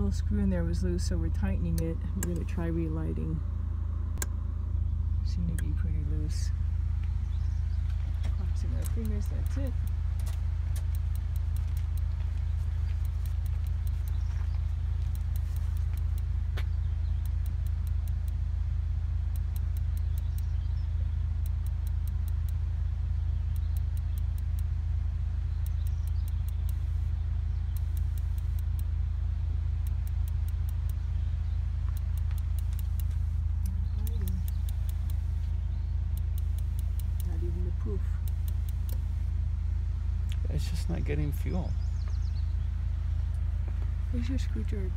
little screw in there was loose, so we're tightening it. We're gonna try relighting. Seem to be pretty loose. Crossing our fingers, that's it. Proof. It's just not getting fuel. Where's your screwdriver?